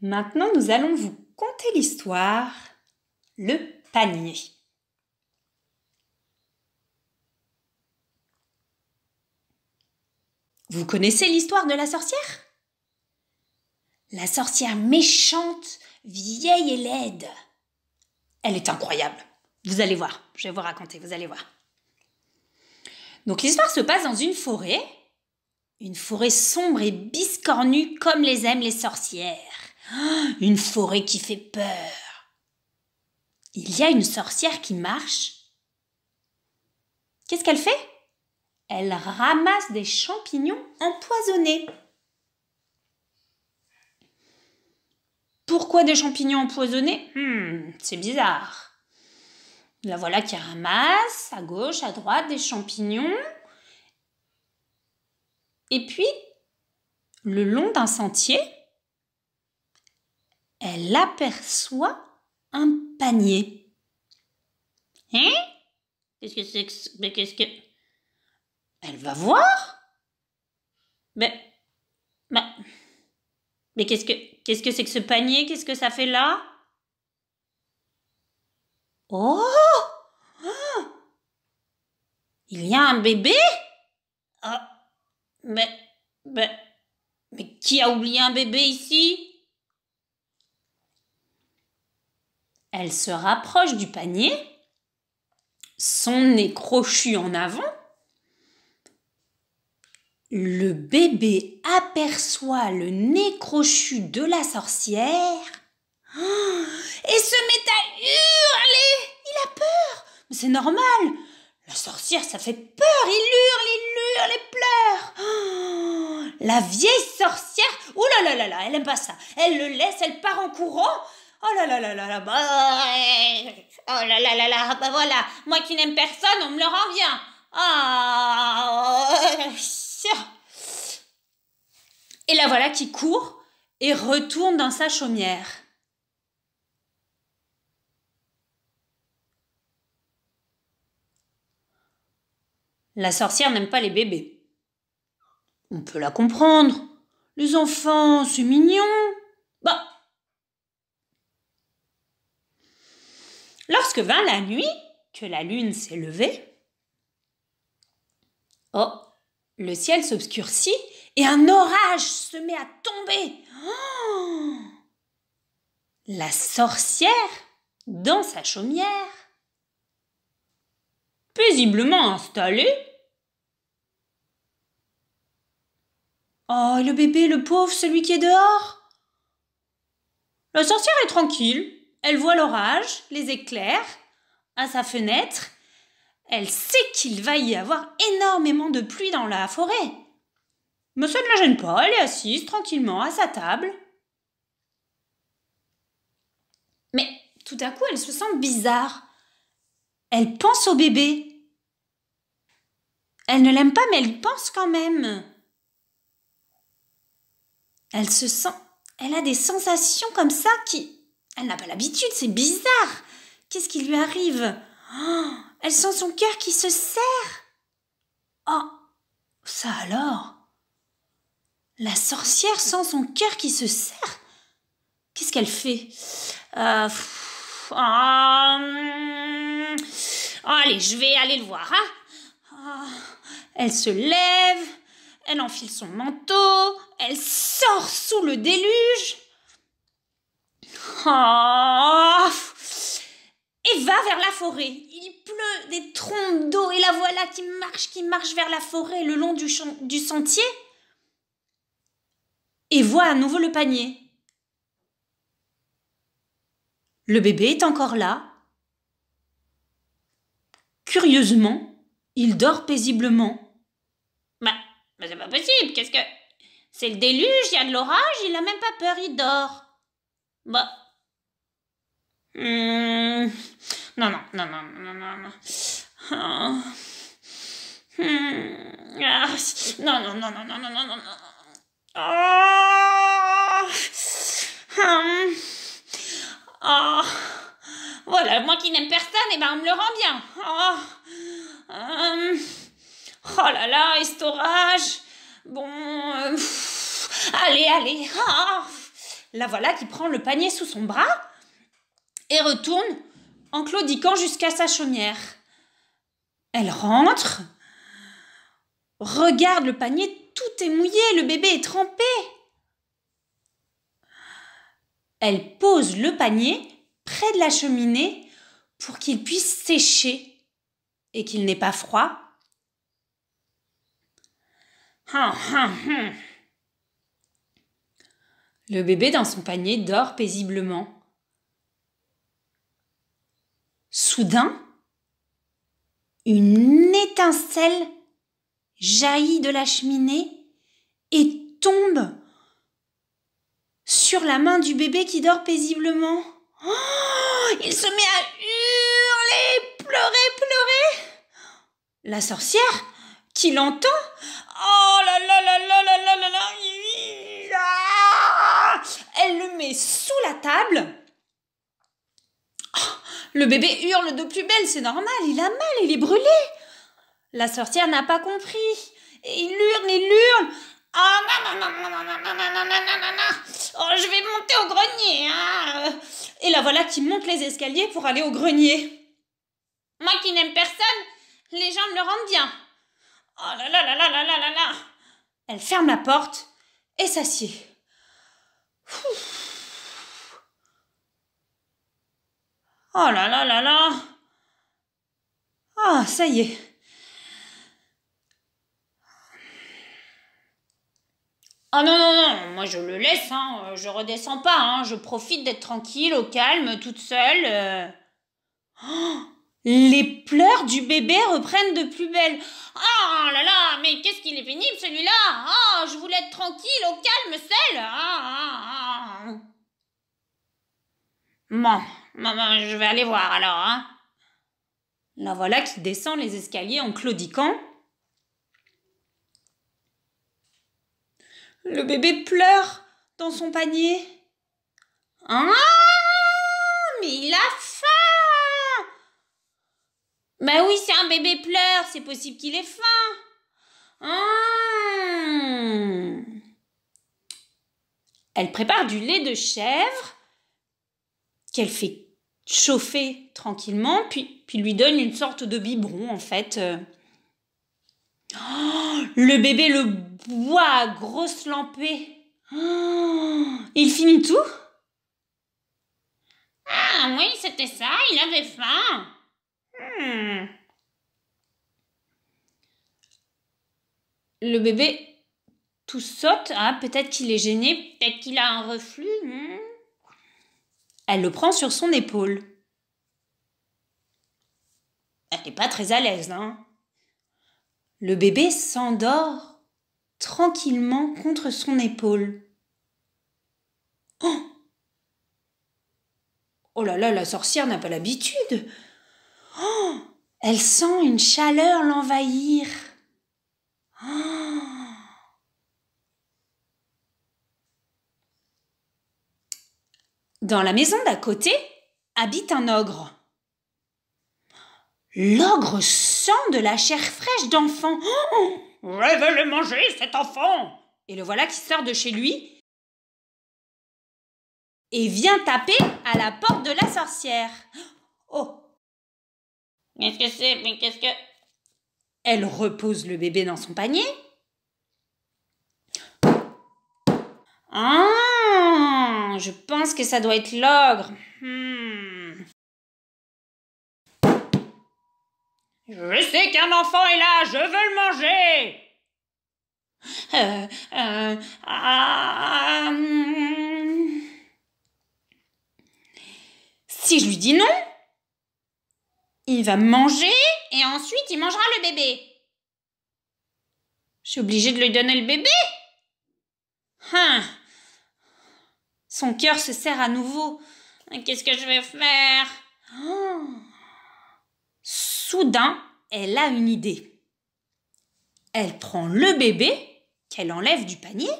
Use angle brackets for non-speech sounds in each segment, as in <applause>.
Maintenant, nous allons vous conter l'histoire Le panier. Vous connaissez l'histoire de la sorcière? La sorcière méchante, vieille et laide. Elle est incroyable. Vous allez voir, je vais vous raconter, vous allez voir. Donc l'histoire se passe dans une forêt, une forêt sombre et biscornue comme les aiment les sorcières. <gasps> Une forêt qui fait peur. Il y a une sorcière qui marche. Qu'est-ce qu'elle fait? Elle ramasse des champignons empoisonnés. Pourquoi des champignons empoisonnés? Hmm, C'est bizarre. La voilà qui ramasse à gauche, à droite des champignons. Et puis, le long d'un sentier, elle aperçoit un panier. Hein? Qu'est-ce que c'est que... Mais qu'est-ce que... Elle va voir? Mais... Mais... Mais qu'est-ce que... Qu'est-ce que c'est que ce panier? Qu'est-ce que ça fait là? Oh, oh Il y a un bébé? Ah, mais, mais... Mais qui a oublié un bébé ici? Elle se rapproche du panier, son nez crochu en avant. Le bébé aperçoit le nez crochu de la sorcière et se met à hurler. Il a peur. Mais c'est normal. La sorcière, ça fait peur. Il hurle, il hurle et pleure. La vieille sorcière, ouh là là là là, elle aime pas ça. Elle le laisse, elle part en courant. Oh là là là là là, bah, oh là là là là, bah voilà, moi qui n'aime personne, on me le rend bien. Ah, et la voilà qui court et retourne dans sa chaumière. La sorcière n'aime pas les bébés. On peut la comprendre. Les enfants, c'est mignon. Bah, Vint la nuit, que la lune s'est levée, oh, le ciel s'obscurcit et un orage se met à tomber. Oh la sorcière, dans sa chaumière, paisiblement installée, Oh, le bébé, le pauvre, celui qui est dehors. La sorcière est tranquille. Elle voit l'orage, les éclairs, à sa fenêtre. Elle sait qu'il va y avoir énormément de pluie dans la forêt. Mais ça ne la gêne pas, elle est assise tranquillement à sa table. Mais tout à coup, elle se sent bizarre. Elle pense au bébé. Elle ne l'aime pas, mais elle pense quand même. Elle se sent. Elle a des sensations comme ça qui. Elle n'a pas l'habitude, c'est bizarre. Qu'est-ce qui lui arrive? Oh, Elle sent son cœur qui se serre. Oh, ça alors? La sorcière sent son cœur qui se serre. Qu'est-ce qu'elle fait? Euh, hum, Allez, je vais aller le voir. Hein oh, elle se lève, elle enfile son manteau, elle sort sous le déluge. Et va vers la forêt. Il pleut des trompes d'eau et la voilà qui marche, qui marche vers la forêt le long du, du sentier et voit à nouveau le panier. Le bébé est encore là. Curieusement, il dort paisiblement. Bah, bah c'est pas possible, qu'est-ce que. C'est le déluge, il y a de l'orage, il a même pas peur, il dort. Bah. Mmh. Non, non, non, non, non, non, non. Oh. Mmh. Ah. Non, non, non, non, non, non, non, non. Oh. Hum. Oh. Voilà, moi qui n'aime personne, et eh ben on me le rend bien. Oh, hum. oh là là, estorage. Bon, euh, allez, allez. Oh. La voilà qui prend le panier sous son bras et retourne en claudiquant jusqu'à sa chaumière. Elle rentre, regarde le panier, tout est mouillé, le bébé est trempé. Elle pose le panier près de la cheminée pour qu'il puisse sécher et qu'il n'ait pas froid. Hum, hum, hum. Le bébé dans son panier dort paisiblement. Soudain, une étincelle jaillit de la cheminée et tombe sur la main du bébé qui dort paisiblement. Oh, il se met à hurler, pleurer, pleurer. La sorcière, qui l'entend, oh le bébé hurle de plus belle, c'est normal, il a mal, il est brûlé. La sorcière n'a pas compris. Et il hurle, il hurle. Ah. Oh, je vais monter au grenier. Hein. Et la voilà qui monte les escaliers pour aller au grenier. Moi qui n'aime personne, les gens me le rendent bien. Oh là là là là là là là là. Elle ferme la porte et s'assied. Oh là là là là. Ah, ça y est. Ah non, non, non, moi je le laisse, hein, je redescends pas, hein, je profite d'être tranquille, au calme, toute seule. Euh. Oh, les pleurs du bébé reprennent de plus belle. Oh là là, mais qu'est-ce qu'il est pénible celui-là Oh, je voulais être tranquille, au calme, seule ah, ah, maman, je vais aller voir alors. Hein. La voilà qui descend les escaliers en claudiquant. Le bébé pleure dans son panier. Ah, mais il a faim. Ben oui, c'est un bébé pleure, c'est possible qu'il ait faim. Ah. Elle prépare du lait de chèvre qu'elle fait chauffer tranquillement, puis, puis lui donne une sorte de biberon en fait. Oh, le bébé le boit à grosse lampée. Oh, il finit tout Ah oui, c'était ça, il avait faim. Hmm. Le bébé tout saute. Ah, peut-être qu'il est gêné, peut-être qu'il a un reflux. Hmm. Elle le prend sur son épaule. Elle n'est pas très à l'aise, hein. Le bébé s'endort tranquillement contre son épaule. Oh Oh là là, la sorcière n'a pas l'habitude. Oh Elle sent une chaleur l'envahir. Oh Dans la maison d'à côté habite un ogre. L'ogre sent de la chair fraîche d'enfant. Oh, je veux le manger, cet enfant Et le voilà qui sort de chez lui et vient taper à la porte de la sorcière. Oh Qu'est-ce que c'est? Mais qu'est-ce que? Elle repose le bébé dans son panier. Ah Je pense que ça doit être l'ogre. Hmm. Je sais qu'un enfant est là, je veux le manger. Euh, euh, ah, hmm. Si je lui dis non, il va manger et ensuite il mangera le bébé. Je suis obligée de lui donner le bébé. Hein. Son cœur se serre à nouveau. Qu'est-ce que je vais faire? Oh. Soudain, elle a une idée. Elle prend le bébé qu'elle enlève du panier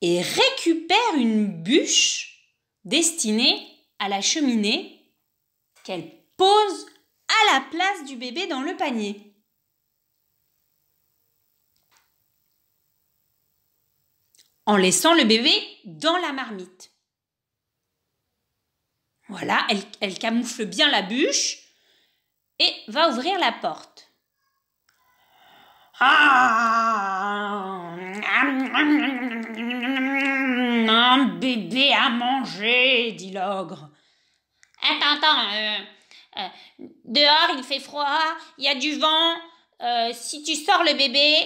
et récupère une bûche destinée à la cheminée qu'elle pose à la place du bébé dans le panier. En laissant le bébé dans la marmite. Voilà, elle, camoufle bien la bûche et va ouvrir la porte. Ah, un bébé à manger, dit l'ogre. Attends, attends, euh, euh, dehors il fait froid, il y a du vent. Euh, si tu sors le bébé,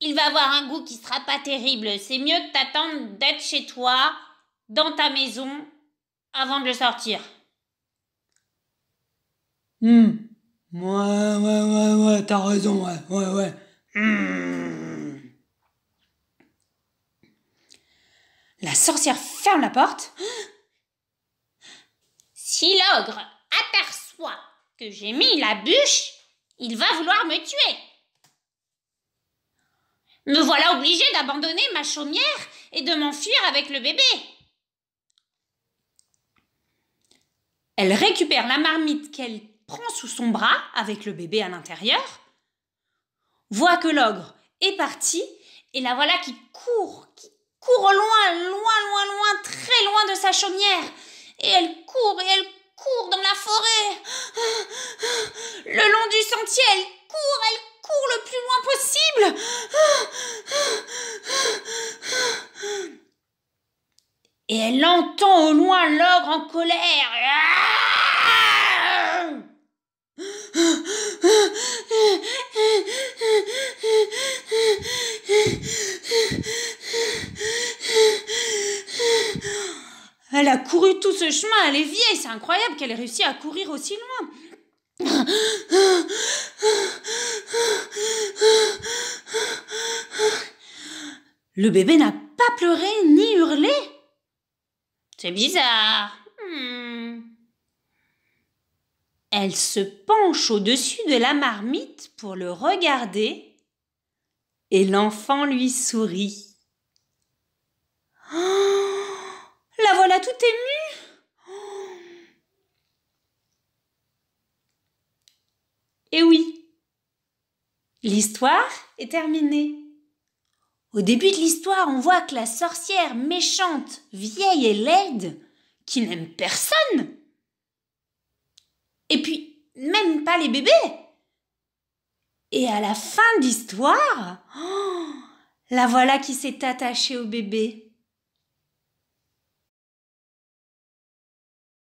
il va avoir un goût qui sera pas terrible. C'est mieux de t'attendre d'être chez toi, dans ta maison, avant de le sortir. Hum. Ouais, ouais, ouais, ouais, t'as raison, ouais, ouais, ouais. Hmm. La sorcière ferme la porte. Si l'ogre aperçoit que j'ai mis la bûche, il va vouloir me tuer. Me voilà obligée d'abandonner ma chaumière et de m'enfuir avec le bébé. Elle récupère la marmite qu'elle prend sous son bras avec le bébé à l'intérieur, voit que l'ogre est parti et la voilà qui court, qui court loin, loin, loin, loin, très loin de sa chaumière. Et elle court et elle court dans la forêt. Le long du sentier, elle court, elle court le plus loin possible. Et elle entend au loin l'ogre en colère. Elle a couru tout ce chemin, elle est vieille, c'est incroyable qu'elle ait réussi à courir aussi loin. Le bébé n'a pas pleuré ni hurlé. C'est bizarre. Hmm. Elle se penche au-dessus de la marmite pour le regarder et l'enfant lui sourit. Oh, la voilà tout émue. Et oui, l'histoire est terminée. Au début de l'histoire, on voit que la sorcière méchante, vieille et laide, qui n'aime personne, et puis, même pas les bébés. Et à la fin de l'histoire, oh, la voilà qui s'est attachée au bébé.